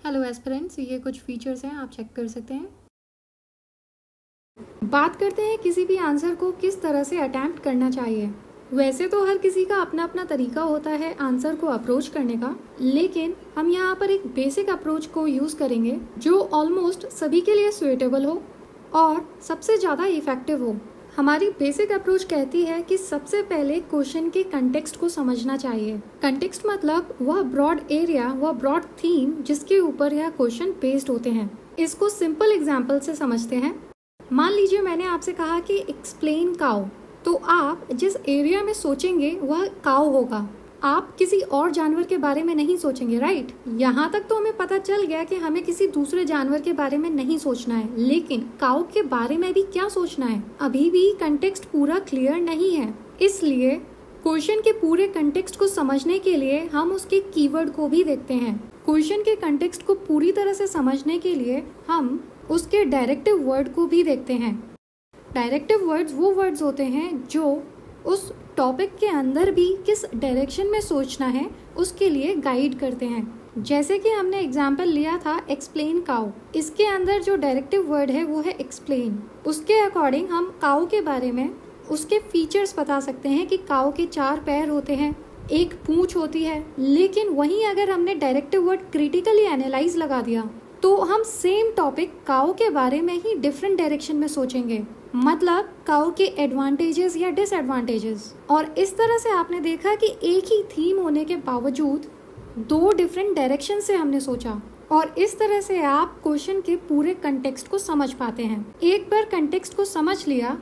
Hello aspirants ये कुछ features हैं, आप चेक कर सकते हैं। बात करते हैं किसी भी आंसर को किस तरह से अटैम्प्ट करना चाहिए। वैसे तो हर किसी का अपना अपना तरीका होता है आंसर को अप्रोच करने का, लेकिन हम यहाँ पर एक बेसिक अप्रोच को यूज़ करेंगे, जो ऑलमोस्ट सभी के लिए सुइटेबल हो और सबसे ज़्यादा इफ़ेक्टिव हो। हमारी बेसिक अप्रोच कहती है कि सबसे पहले क्वेश्चन के कंटेक्स्ट को समझना चाहिए। कंटेक्स्ट मतलब वह ब्रॉड एरिया वह ब्रॉड थीम जिसके ऊपर यह क्वेश्चन बेस्ड होते हैं। इसको सिंपल एग्ज़ाम्पल से समझते हैं। मान लीजिए मैंने आपसे कहा कि एक्सप्लेन काओ तो आप जिस एरिया में सोचेंगे, वह काओ होगा। आप किसी और जानवर के बारे में नहीं सोचेंगे राइट यहाँ तक तो हमें पता चल गया कि हमें किसी दूसरे जानवर के बारे में नहीं सोचना है, लेकिन काउ के बारे में भी क्या सोचना है? अभी भी कंटेक्स्ट पूरा क्लियर नहीं है। इसलिए क्वेश्चन के पूरे कंटेक्स्ट को समझने के लिए हम उसके कीवर्ड को भी देखते हैं। क्वेश्चन के कंटेक्स्ट को पूरी तरह से समझने के लिए हम उसके डायरेक्टिव वर्ड को भी देखते हैं। डायरेक्टिव वर्ड्स वो वर्ड्स होते हैं जो उस टॉपिक के अंदर भी किस डायरेक्शन में सोचना है, उसके लिए गाइड करते हैं। जैसे कि हमने एग्ज़ाम्पल लिया था एक्सप्लेन काउ इसके अंदर जो डायरेक्टिव वर्ड है, वो है एक्सप्लेन उसके अकॉर्डिंग हम काउ के बारे में, उसके फीचर्स बता सकते हैं कि काउ के चार पैर होते हैं, एक पूंछ होती है। लेकिन वहीं अगर हमने डायरेक्टिव वर्ड क्रिटिकली एनालाइज लगा दिया तो हम सेम टॉपिक काओ के बारे में ही डिफरेंट डायरेक्शन में सोचेंगे। मतलब काओ के एडवांटेजेस या डिसएडवांटेजेस और इस तरह से आपने देखा कि एक ही थीम होने के बावजूद दो डिफरेंट डायरेक्शन से हमने सोचा। और इस तरह से आप क्वेश्चन के पूरे कंटेक्स्ट को समझ पाते हैं। एक बार कंटेक्स्ट को समझ लिया,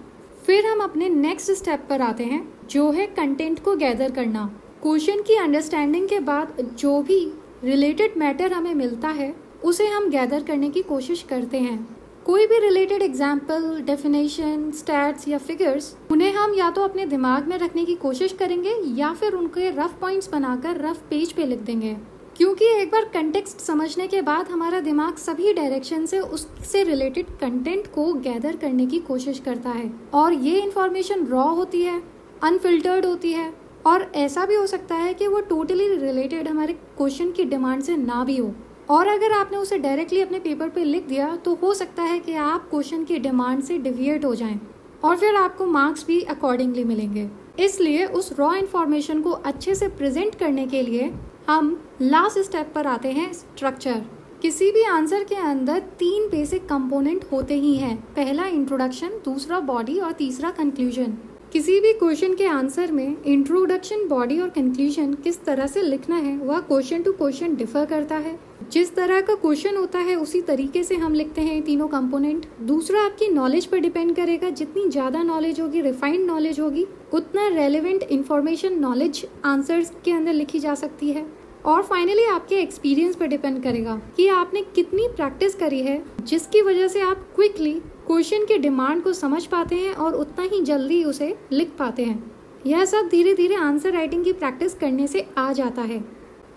फिर हम अपने नेक्स्ट स्टेप पर आते हैं, जो है कंटेंट को गैदर करना। क्वेश्चन की अंडरस्टैंडिंग के बाद जो भी रिलेटेड मैटर हमें मिलता है उसे हम गैदर करने की कोशिश करते हैं। कोई भी रिलेटेड एग्ज़ाम्पल डेफिनेशन स्टैट्स या फिगर्स उन्हें हम या तो अपने दिमाग में रखने की कोशिश करेंगे या फिर उनके रफ पॉइंट्स बनाकर रफ पेज पे लिख देंगे। क्योंकि एक बार कंटेक्स्ट समझने के बाद हमारा दिमाग सभी डायरेक्शन से उससे रिलेटेड कंटेंट को गैदर करने की कोशिश करता है। और ये इन्फॉर्मेशन रॉ होती है अनफिल्टर्ड होती है, और ऐसा भी हो सकता है कि वो टोटली रिलेटेड हमारे क्वेश्चन की डिमांड से ना भी हो। और अगर आपने उसे डायरेक्टली अपने पेपर पे लिख दिया तो हो सकता है कि आप क्वेश्चन की डिमांड से डिविएट हो जाएँ और फिर आपको मार्क्स भी अकॉर्डिंगली मिलेंगे। इसलिए उस रॉ इन्फॉर्मेशन को अच्छे से प्रेजेंट करने के लिए हम लास्ट स्टेप पर आते हैं स्ट्रक्चर किसी भी आंसर के अंदर तीन बेसिक कंपोनेंट होते ही हैं। पहला इंट्रोडक्शन दूसरा बॉडी और तीसरा कंक्लूजन किसी भी क्वेश्चन के आंसर में इंट्रोडक्शन बॉडी और कंक्लूजन किस तरह से लिखना है, वह क्वेश्चन टू क्वेश्चन डिफर करता है। जिस तरह का क्वेश्चन होता है, उसी तरीके से हम लिखते हैं तीनों कंपोनेंट। दूसरा, आपकी नॉलेज पर डिपेंड करेगा। जितनी ज़्यादा नॉलेज होगी रिफाइंड नॉलेज होगी, उतना रेलिवेंट इन्फॉर्मेशन नॉलेज आंसर्स के अंदर लिखी जा सकती है। और फाइनली आपके एक्सपीरियंस पर डिपेंड करेगा कि आपने कितनी प्रैक्टिस करी है, जिसकी वजह से आप क्विकली क्वेश्चन के डिमांड को समझ पाते हैं और उतना ही जल्दी उसे लिख पाते हैं। यह सब धीरे धीरे आंसर राइटिंग की प्रैक्टिस करने से आ जाता है।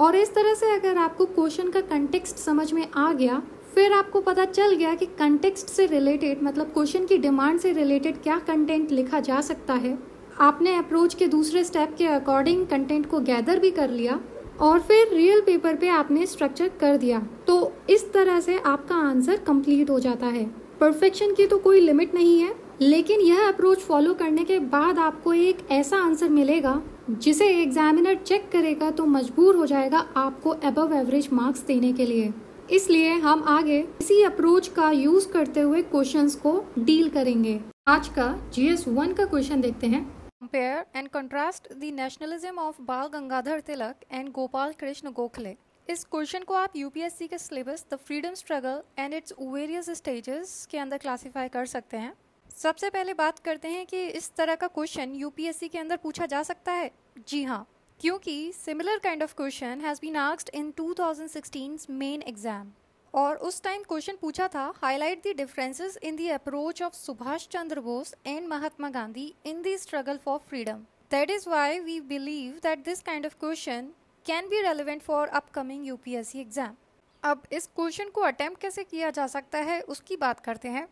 और इस तरह से अगर आपको क्वेश्चन का कंटेक्स्ट समझ में आ गया, फिर आपको पता चल गया कि कंटेक्स्ट से रिलेटेड मतलब क्वेश्चन की डिमांड से रिलेटेड क्या कंटेंट लिखा जा सकता है। आपने अप्रोच के दूसरे स्टेप के अकॉर्डिंग कंटेंट को गैदर भी कर लिया और फिर रियल पेपर पे आपने स्ट्रक्चर कर दिया। तो इस तरह से आपका आंसर कंप्लीट हो जाता है। परफेक्शन की तो कोई लिमिट नहीं है। लेकिन यह अप्रोच फॉलो करने के बाद आपको एक ऐसा आंसर मिलेगा, जिसे एग्जामिनर चेक करेगा तो मजबूर हो जाएगा आपको अबव एवरेज मार्क्स देने के लिए। इसलिए हम आगे इसी अप्रोच का यूज़ करते हुए क्वेश्चंस को डील करेंगे। आज का जीएस वन का क्वेश्चन देखते हैं। Compare and contrast the nationalism of Bal Gangadhar Tilak and Gopal Krishna Gokhale इस क्वेश्चन को आप यूपीएससी के syllabus the freedom struggle and its various stages के अंदर क्लासिफाई कर सकते हैं। सबसे पहले बात करते हैं कि इस तरह का क्वेश्चन यूपीएससी के अंदर पूछा जा सकता है। जी हाँ क्योंकि similar kind of question has been asked in 2016 main exam और उस टाइम क्वेश्चन पूछा था highlight the differences in the approach of Subhash Chandra Bose and Mahatma Gandhi in the struggle for freedom that is why we believe that this kind of question can be relevant for upcoming UPSC exam अब इस question को attempt कैसे किया जा सकता है, उसकी बात करते हैं।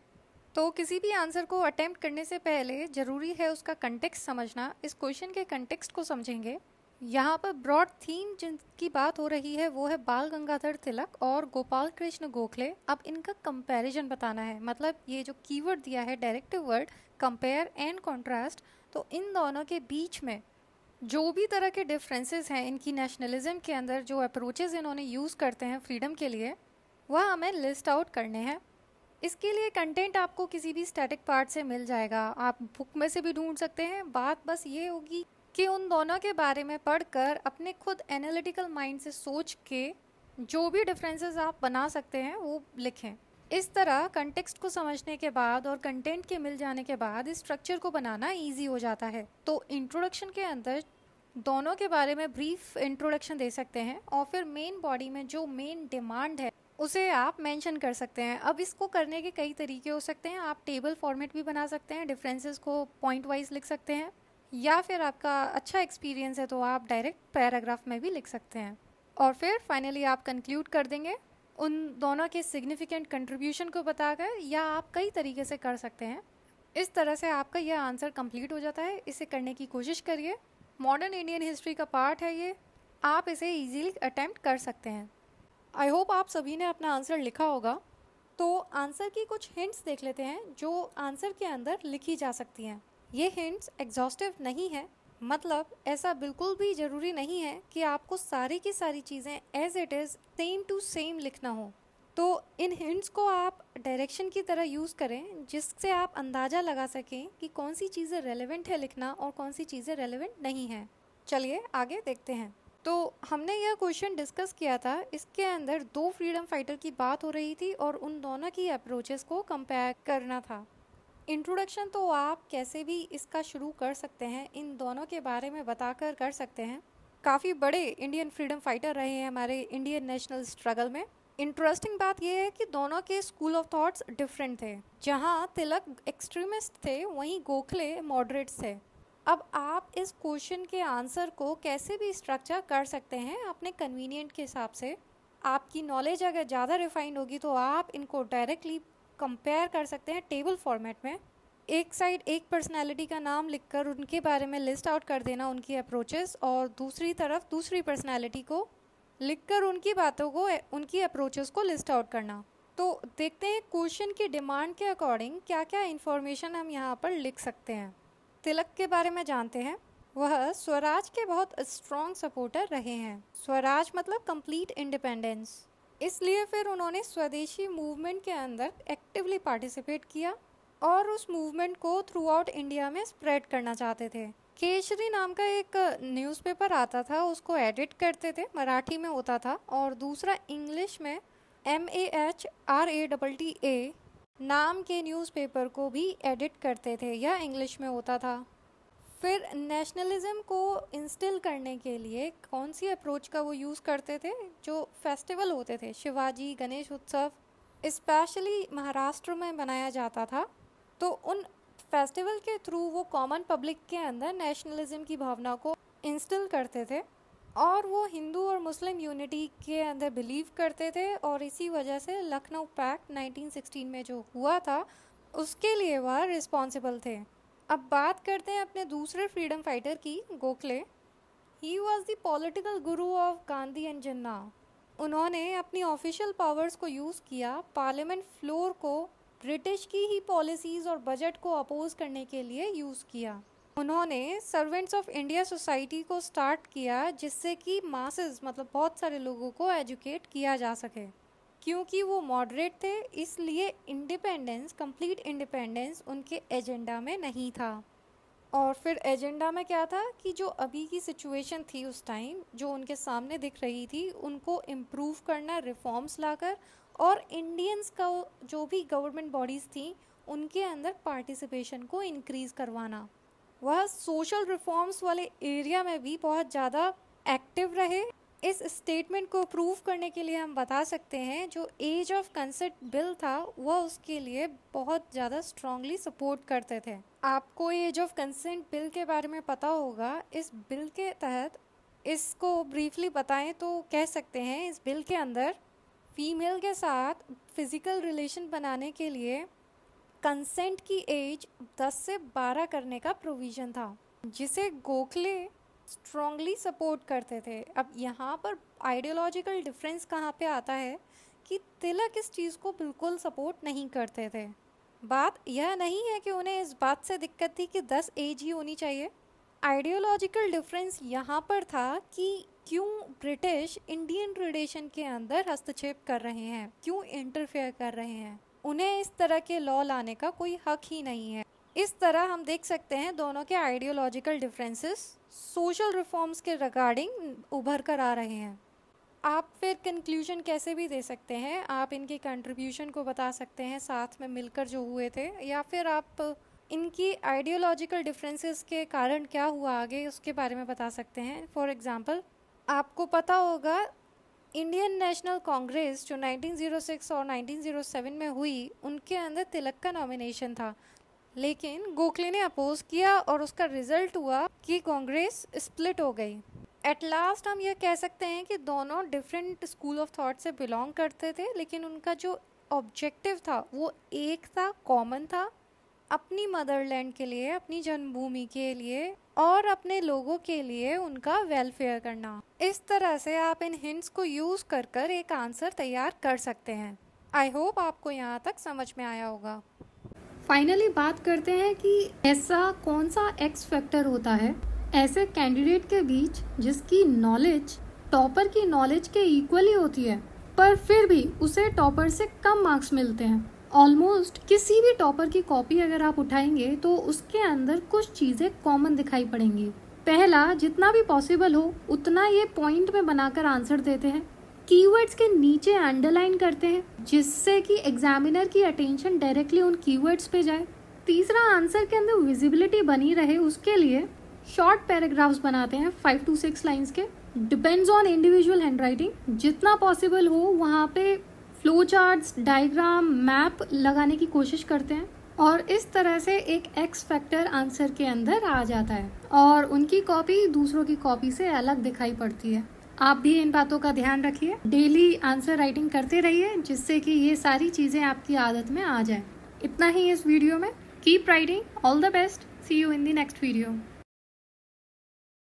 तो किसी भी आंसर को अटेम्प्ट करने से पहले ज़रूरी है उसका कंटेक्स्ट समझना। इस क्वेश्चन के कंटेक्स्ट को समझेंगे। यहाँ पर ब्रॉड थीम जिनकी बात हो रही है, वो है बाल गंगाधर तिलक और गोपाल कृष्ण गोखले। अब इनका कंपैरिजन बताना है। मतलब ये जो कीवर्ड दिया है directive word compare and contrast तो इन दोनों के बीच में जो भी तरह के डिफरेंसेस हैं इनकी नेशनलिज्म के अंदर, जो अप्रोचेज इन्होंने यूज़ करते हैं फ्रीडम के लिए, वह हमें लिस्ट आउट करने हैं। इसके लिए कंटेंट आपको किसी भी स्टैटिक पार्ट से मिल जाएगा। आप बुक में से भी ढूंढ सकते हैं। बात बस ये होगी कि उन दोनों के बारे में पढ़कर अपने खुद एनालिटिकल माइंड से सोच के जो भी डिफरेंसेस आप बना सकते हैं, वो लिखें। इस तरह कंटेक्स्ट को समझने के बाद और कंटेंट के मिल जाने के बाद इस स्ट्रक्चर को बनाना इजी हो जाता है। तो इंट्रोडक्शन के अंदर दोनों के बारे में ब्रीफ इंट्रोडक्शन दे सकते हैं और फिर मेन बॉडी में जो मेन डिमांड है उसे आप मेंशन कर सकते हैं। अब इसको करने के कई तरीके हो सकते हैं। आप टेबल फॉर्मेट भी बना सकते हैं डिफरेंसेस को पॉइंट वाइज लिख सकते हैं, या फिर आपका अच्छा एक्सपीरियंस है तो आप डायरेक्ट पैराग्राफ में भी लिख सकते हैं। और फिर फाइनली आप कंक्लूड कर देंगे। उन दोनों के सिग्निफिकेंट कंट्रीब्यूशन को बताकर या आप कई तरीके से कर सकते हैं। इस तरह से आपका यह आंसर कंप्लीट हो जाता है। इसे करने की कोशिश करिए। मॉडर्न इंडियन हिस्ट्री का पार्ट है ये। आप इसे इजीली अटेम्प्ट कर सकते हैं। आई होप आप सभी ने अपना आंसर लिखा होगा। तो आंसर की कुछ हिंट्स देख लेते हैं, जो आंसर के अंदर लिखी जा सकती हैं। ये हिंट्स एग्जॉस्टिव नहीं है। मतलब ऐसा बिल्कुल भी ज़रूरी नहीं है कि आपको सारी की सारी चीज़ें as it is same to same लिखना हो। तो इन हिंट्स को आप डायरेक्शन की तरह यूज़ करें, जिससे आप अंदाज़ा लगा सकें कि कौन सी चीज़ें रेलेवेंट है लिखना और कौन सी चीज़ें रेलेवेंट नहीं हैं। चलिए आगे देखते हैं। तो हमने यह क्वेश्चन डिस्कस किया था, इसके अंदर दो फ्रीडम फाइटर की बात हो रही थी और उन दोनों की अप्रोचेस को कंपेयर करना था। इंट्रोडक्शन तो आप कैसे भी इसका शुरू कर सकते हैं, इन दोनों के बारे में बताकर कर सकते हैं। काफ़ी बड़े इंडियन फ्रीडम फाइटर रहे हैं हमारे इंडियन नेशनल स्ट्रगल में। इंटरेस्टिंग बात यह है कि दोनों के स्कूल ऑफ़ थॉट्स डिफरेंट थे। जहाँ तिलक एक्सट्रीमिस्ट थे, वहीं गोखले मॉडरेट्स थे। अब आप इस क्वेश्चन के आंसर को कैसे भी स्ट्रक्चर कर सकते हैं अपने कन्वीनियंट के हिसाब से। आपकी नॉलेज अगर ज़्यादा रिफाइंड होगी तो आप इनको डायरेक्टली कंपेयर कर सकते हैं टेबल फॉर्मेट में। एक साइड एक पर्सनालिटी का नाम लिखकर उनके बारे में लिस्ट आउट कर देना उनकी अप्रोचेस और दूसरी तरफ़ दूसरी पर्सनालिटी को लिखकर उनकी बातों को, उनकी अप्रोचेस को लिस्ट आउट करना। तो देखते हैं क्वेश्चन की डिमांड के अकॉर्डिंग क्या क्या इन्फॉर्मेशन हम यहाँ पर लिख सकते हैं। तिलक के बारे में जानते हैं। वह स्वराज के बहुत स्ट्रॉन्ग सपोर्टर रहे हैं। स्वराज मतलब कंप्लीट इंडिपेंडेंस इसलिए फिर उन्होंने स्वदेशी मूवमेंट के अंदर एक्टिवली पार्टिसिपेट किया और उस मूवमेंट को थ्रू आउट इंडिया में स्प्रेड करना चाहते थे। केशरी नाम का एक न्यूज़पेपर आता था, उसको एडिट करते थे, मराठी में होता था और दूसरा इंग्लिश में M A H R A double T A नाम के न्यूज़पेपर को भी एडिट करते थे। यह इंग्लिश में होता था। फिर नेशनलिज्म को इंस्टिल करने के लिए कौन सी अप्रोच का वो यूज़ करते थे? जो फेस्टिवल होते थे, शिवाजी, गणेश उत्सव स्पेशली महाराष्ट्र में मनाया जाता था। तो उन फेस्टिवल के थ्रू वो कॉमन पब्लिक के अंदर नेशनलिज्म की भावना को इंस्टिल करते थे। और वो हिंदू और मुस्लिम यूनिटी के अंदर बिलीव करते थे और इसी वजह से लखनऊ पैक्ट 1916 में जो हुआ था, उसके लिए वह रिस्पॉन्सिबल थे। अब बात करते हैं अपने दूसरे फ्रीडम फाइटर की, Gokhale. He was the political guru of Gandhi and Jinnah उन्होंने अपनी ऑफिशियल पावर्स को यूज़ किया पार्लियामेंट फ्लोर को ब्रिटिश की ही पॉलिसीज़ और बजट को अपोज करने के लिए यूज़ किया। उन्होंने सर्वेंट्स ऑफ़ इंडिया सोसाइटी को स्टार्ट किया जिससे कि मासेस मतलब बहुत सारे लोगों को एजुकेट किया जा सके। क्योंकि वो मॉडरेट थे, इसलिए इंडिपेंडेंस कंप्लीट इंडिपेंडेंस उनके एजेंडा में नहीं था। और फिर एजेंडा में क्या था कि जो अभी की सिचुएशन थी उस टाइम जो उनके सामने दिख रही थी, उनको इम्प्रूव करना रिफॉर्म्स लाकर और इंडियंस का जो भी गवर्नमेंट बॉडीज़ थी, उनके अंदर पार्टिसिपेशन को इंक्रीज़ करवाना। वह सोशल रिफॉर्म्स वाले एरिया में भी बहुत ज़्यादा एक्टिव रहे। इस स्टेटमेंट को प्रूव करने के लिए हम बता सकते हैं, जो एज ऑफ़ कंसेंट बिल था, वह उसके लिए बहुत ज़्यादा स्ट्रांगली सपोर्ट करते थे। आपको एज ऑफ़ कंसेंट बिल के बारे में पता होगा, इस बिल के तहत इसको ब्रीफली बताएँ तो कह सकते हैं, इस बिल के अंदर फीमेल के साथ फ़िज़िकल रिलेशन बनाने के लिए कंसेंट की एज 10 से 12 करने का प्रोविज़न था, जिसे गोखले स्ट्रॉन्गली सपोर्ट करते थे। अब यहाँ पर आइडियोलॉजिकल डिफरेंस कहाँ पे आता है कि तिलक इस चीज़ को बिल्कुल सपोर्ट नहीं करते थे। बात यह नहीं है कि उन्हें इस बात से दिक्कत थी कि दस एज ही होनी चाहिए। आइडियोलॉजिकल डिफरेंस यहाँ पर था कि क्यों ब्रिटिश इंडियन ट्रेडिशन के अंदर हस्तक्षेप कर रहे हैं, क्यों इंटरफेयर कर रहे हैं। उन्हें इस तरह के लॉ लाने का कोई हक ही नहीं है। इस तरह हम देख सकते हैं दोनों के आइडियोलॉजिकल डिफरेंसेस सोशल रिफॉर्म्स के रिगार्डिंग उभर कर आ रहे हैं। आप फिर कंक्लूजन कैसे भी दे सकते हैं, आप इनके कंट्रीब्यूशन को बता सकते हैं, साथ में मिलकर जो हुए थे, या फिर आप इनकी आइडियोलॉजिकल डिफरेंसेस के कारण क्या हुआ आगे, उसके बारे में बता सकते हैं। फॉर एग्ज़ाम्पल आपको पता होगा इंडियन नेशनल कांग्रेस जो 1906 और 1907 में हुई, उनके अंदर तिलक का नॉमिनेशन था। लेकिन गोखले ने अपोज किया और उसका रिज़ल्ट हुआ कि कांग्रेस स्प्लिट हो गई। एट लास्ट हम यह कह सकते हैं कि दोनों डिफरेंट स्कूल ऑफ़ थॉट से बिलोंग करते थे, लेकिन उनका जो ऑब्जेक्टिव था, वो एक था कॉमन था अपनी मदरलैंड के लिए, अपनी जन्मभूमि के लिए और अपने लोगों के लिए उनका वेलफेयर करना। इस तरह से आप इन हिंट्स को यूज़ कर कर एक आंसर तैयार कर सकते हैं। आई होप आपको यहाँ तक समझ में आया होगा। फाइनली बात करते हैं कि ऐसा कौन सा एक्स फैक्टर होता है, ऐसे कैंडिडेट के बीच जिसकी नॉलेज टॉपर की नॉलेज के इक्वली होती है, पर फिर भी उसे टॉपर से कम मार्क्स मिलते हैं। ऑलमोस्ट किसी भी टॉपर की कॉपी अगर आप उठाएँगे तो उसके अंदर कुछ चीज़ें कॉमन दिखाई पड़ेंगी। पहला, जितना भी पॉसिबल हो, उतना ये पॉइंट में बनाकर आंसर देते हैं। कीवर्ड्स के नीचे अंडरलाइन करते हैं, जिससे कि एग्जामिनर की अटेंशन डायरेक्टली उन कीवर्ड्स पे जाए। तीसरा आंसर के अंदर विजिबिलिटी बनी रहे, उसके लिए शॉर्ट पैराग्राफ्स बनाते हैं फाइव टू सिक्स लाइन्स के। डिपेंड्स ऑन इंडिविजुअल हैंड जितना पॉसिबल हो, वहाँ पे फ्लो चार्ट्स डायग्राम मैप लगाने की कोशिश करते हैं और इस तरह से एक एक्स फैक्टर आंसर के अंदर आ जाता है और उनकी कॉपी दूसरों की कॉपी से अलग दिखाई पड़ती है। आप भी इन बातों का ध्यान रखिए। डेली आंसर राइटिंग करते रहिए, जिससे कि ये सारी चीज़ें आपकी आदत में आ जाए। इतना ही इस वीडियो में। Keep writing all the best see you in the next video